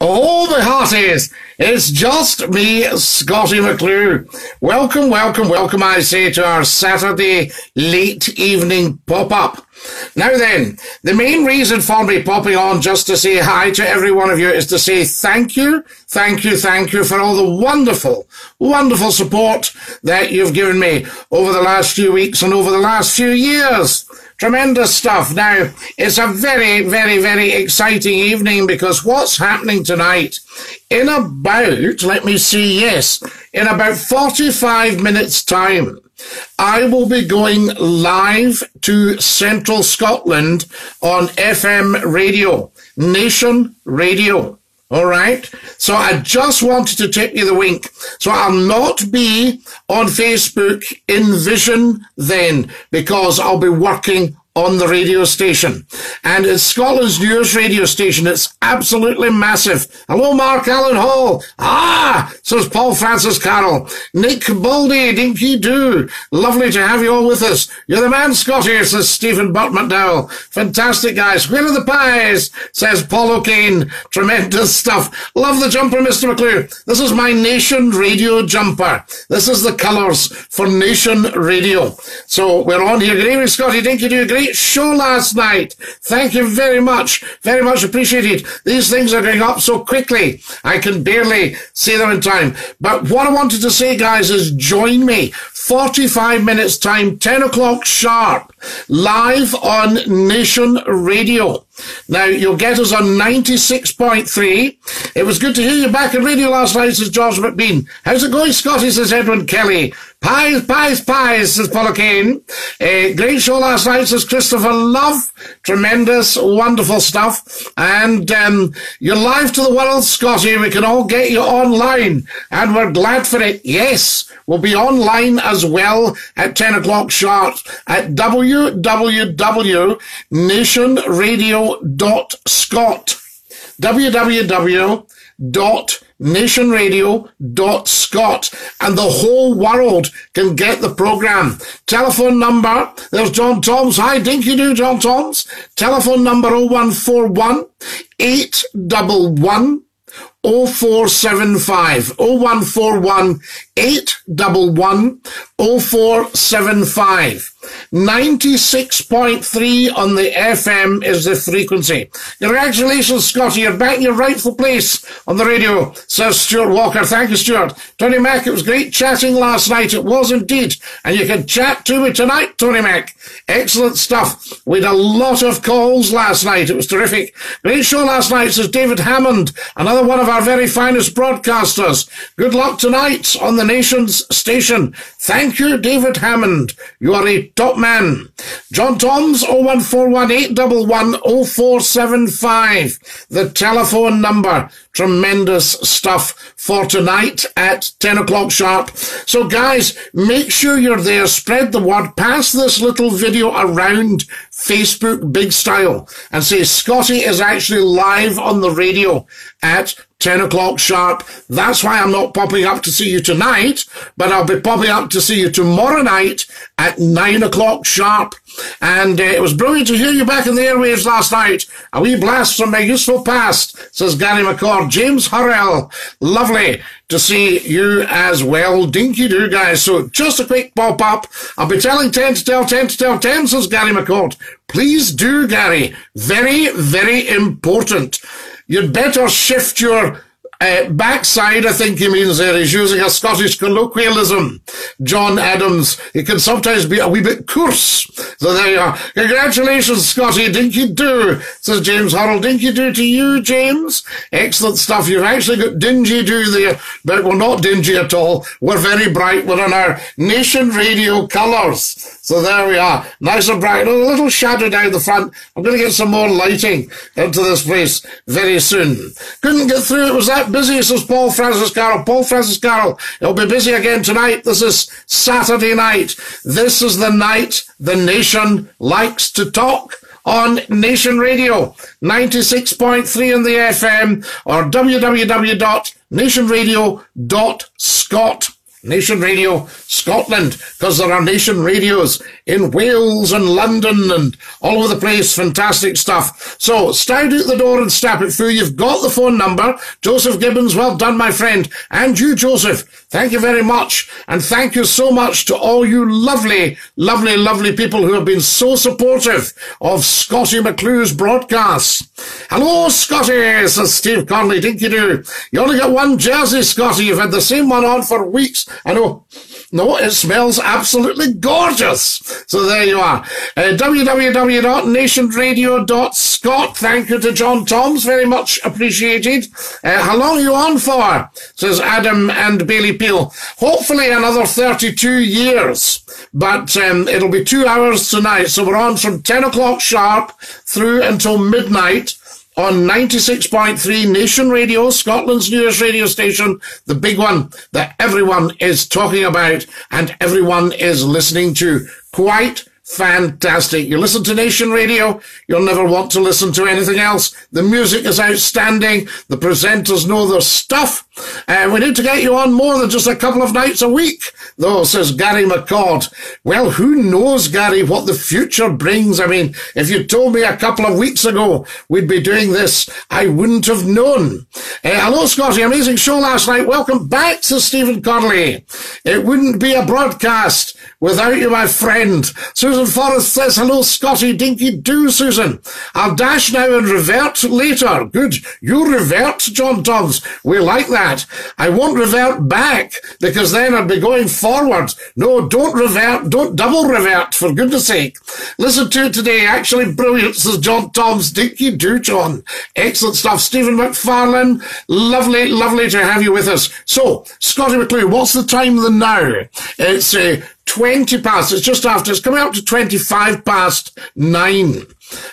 Oh, the hearties! It's just me, Scottie McClue. Welcome, welcome, welcome, I say, to our Saturday late evening pop-up. Now then, the main reason for me popping on just to say hi to every one of you is to say thank you, thank you, thank you for all the wonderful, wonderful support that you've given me over the last few weeks and over the last few years. Tremendous stuff. Now, it's a very, very, very exciting evening because what's happening tonight? In about, let me see, yes, in about 45 minutes time, I will be going live to central Scotland on FM radio, Nation Radio. All right. So I just wanted to tip you the wink. So I'll not be on Facebook in vision then because I'll be working on the radio station. And it's Scotland's newest radio station. It's absolutely massive. Hello, Mark Allen Hall. Ah, says Paul Francis Carroll. Nick Baldy, dinky do. Lovely to have you all with us. You're the man, Scotty, says Stephen Butt McDowell. Fantastic, guys. Where are the pies? Says Paul O'Kane. Tremendous stuff. Love the jumper, Mr. McClue. This is my Nation Radio jumper. This is the colours for Nation Radio. So we're on here. Good evening, Scotty. Dinky do. Great great show last night. Thank you very much. Very much appreciated. These things are going up so quickly. I can barely see them in time. But what I wanted to say, guys, is join me. 45 minutes time, 10 o'clock sharp, live on Nation Radio. Now, you'll get us on 96.3. It was good to hear you back on radio last night, says George McBean. How's it going, Scotty, says Edwin Kelly. Pies, pies, pies, says Paul O'Kane. Uh, great show last night, says Christopher Love. Tremendous, wonderful stuff. And um, you're live to the world, Scotty. We can all get you online. And we're glad for it. Yes, we'll be online as well at 10 o'clock sharp at www.nationradio.scot. www nationradio.scot and the whole world can get the program. Telephone number, there's John Toms. Hi, dinky do, John Toms. Telephone number 0141 811 0475 0141 811 0475. 96.3 on the FM is the frequency. Congratulations, Scotty. You're back in your rightful place on the radio, says Stuart Walker. Thank you, Stuart. Tony Mack, it was great chatting last night. It was indeed. And you can chat to me tonight, Tony Mack. Excellent stuff. We had a lot of calls last night. It was terrific. Great show last night, says David Hammond, another one of our very finest broadcasters. Good luck tonight on the nation's station. Thank you, David Hammond. You are a top man. John Toms 01418110475. The telephone number. Tremendous stuff for tonight at 10 o'clock sharp. So guys, make sure you're there. Spread the word. Pass this little video around Facebook big style and say Scotty is actually live on the radio at 10 o'clock sharp. That's why I'm not popping up to see you tonight, but I'll be popping up to see you tomorrow night at 9 o'clock sharp. And uh, it was brilliant to hear you back in the airwaves last night. A wee blast from my useful past, says Gary McCord. James Hurrell, lovely to see you as well. Dinky do, guys. So just a quick pop up. I'll be telling 10 to tell 10 to tell 10, says Gary McCord. Please do, Gary. Very, very important. You'd better shift your uh, backside, I think he means there. He's using a Scottish colloquialism. John Adams. He can sometimes be a wee bit coarse. So there you are. Congratulations, Scotty. Dinky do, says James Harold. Dinky do to you, James. Excellent stuff. You've actually got dingy do there, but we're not dingy at all. We're very bright. We're in our nation radio colours. So there we are. Nice and bright. A little shadow down the front. I'm going to get some more lighting into this place very soon. Couldn't get through. It was that busy, says Paul Francis Carroll. Paul Francis Carroll. It'll be busy again tonight. This is Saturday night. This is the night the nation likes to talk on Nation Radio, 96.3 on the FM or www.nationradio.scot Nation Radio Scotland, because there are Nation Radios in Wales and London and all over the place. Fantastic stuff. So, stand out the door and step it through. You've got the phone number. Joseph Gibbons, well done, my friend. And you, Joseph, thank you very much. And thank you so much to all you lovely, lovely, lovely people who have been so supportive of Scottie McClue's broadcasts. Hello, Scotty, says Steve Conley. Dinky do. You only got one jersey, Scotty. You've had the same one on for weeks. I know. No, it smells absolutely gorgeous. So there you are. Uh, www.nationradio.scot. Thank you to John Toms. Very much appreciated. Uh, how long are you on for? Says Adam and Bailey Peel. Hopefully another 32 years. But um, it'll be two hours tonight. So we're on from 10 o'clock sharp through until midnight on 96.3 Nation Radio, Scotland's newest radio station, the big one that everyone is talking about and everyone is listening to. Quite fantastic. You listen to Nation Radio, you'll never want to listen to anything else. The music is outstanding. The presenters know their stuff. Uh, we need to get you on more than just a couple of nights a week, though, says Gary McCord. Well, who knows, Gary, what the future brings? I mean, if you told me a couple of weeks ago we'd be doing this, I wouldn't have known. Uh, hello, Scotty. Amazing show last night. Welcome back to Stephen Connolly. It wouldn't be a broadcast without you, my friend. Susan Forrest says, hello, Scotty Dinky do, Susan. I'll dash now and revert later. Good. You revert, John Toms. We like that. I won't revert back because then I'd be going forward. No, don't revert. Don't double revert, for goodness sake. Listen to today. Actually brilliant, says John Toms. Dinky do, John. Excellent stuff. Stephen McFarlane. Lovely, lovely to have you with us. So, Scottie McClue, what's the time then now? It's uh, 20 past. It's just after. It's coming up to 25 past nine.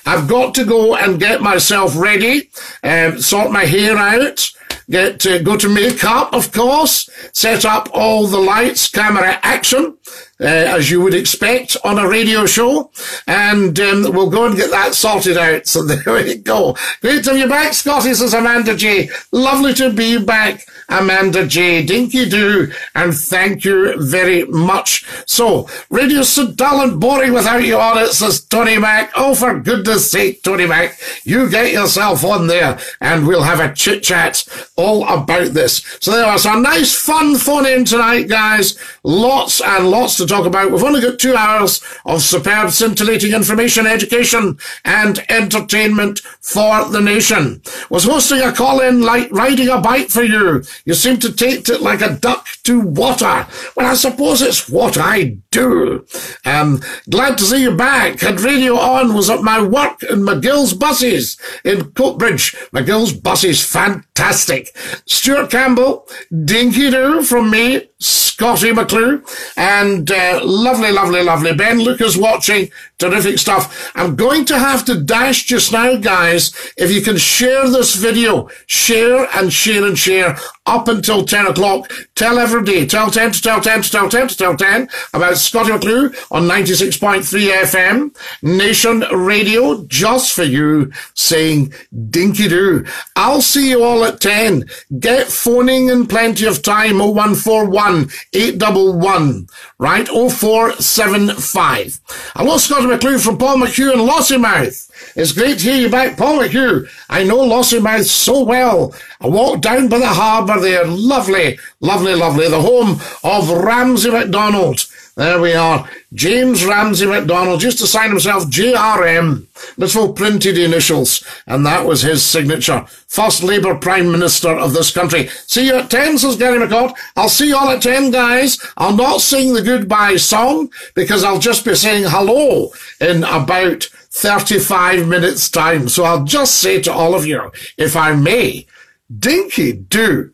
I've got to go and get myself ready, um, sort my hair out, get to go to makeup, of course, set up all the lights, camera action, as you would expect on a radio show, and um, we'll go and get that sorted out. So there we go. Great to have you back, Scotty, says Amanda J. Lovely to be back, Amanda J. Dinky do, and thank you very much. So, radio's so dull and boring without you on it, says Tony Mac. Oh, for goodness sake, Tony Mac, you get yourself on there, and we'll have a chit chat all about this. So there was a nice fun phone in tonight, guys. Lots and lots to talk about. We've only got two hours of superb, scintillating information, education, and entertainment for the nation. Was hosting a call-in like riding a bike for you. You seem to take it like a duck to water. Well, I suppose it's what I do. Um, glad to see you back. Had radio on, was at my work in McGill's buses in Coatbridge. McGill's buses, fantastic. Stuart Campbell, dinky do from me, Scottie McClue, and uh, lovely, lovely, lovely Ben Lucas watching. Terrific stuff. I'm going to have to dash just now, guys. If you can share this video, share and share and share up until 10 o'clock. Tell every day. Tell 10 to tell 10 to tell 10 to tell 10 about Scottie McClue on 96.3 FM. Nation Radio, just for you, saying dinky doo. I'll see you all at 10. Get phoning in plenty of time. 0141 811. Right? 0475. Hello, Scottie McClue from Paul McHugh and Lossiemouth. It's great to hear you back, Paul McHugh. I know Lossiemouth so well. I walked down by the harbour there. Lovely, lovely, lovely. The home of Ramsay MacDonald. There we are. James Ramsay MacDonald used to sign himself JRM, little printed initials, and that was his signature. First Labour Prime Minister of this country. See you at 10, says Gary McCord. I'll see you all at 10, guys. I'll not sing the goodbye song because I'll just be saying hello in about 35 minutes time. So I'll just say to all of you, if I may, dinky do